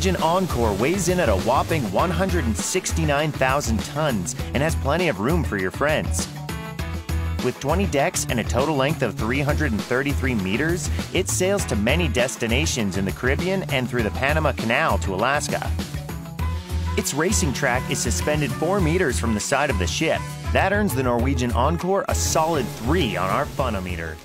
Norwegian Encore weighs in at a whopping 169,000 tons and has plenty of room for your friends. With 20 decks and a total length of 333 meters, it sails to many destinations in the Caribbean and through the Panama Canal to Alaska. Its racing track is suspended 4 meters from the side of the ship. That earns the Norwegian Encore a solid 3 on our funometer.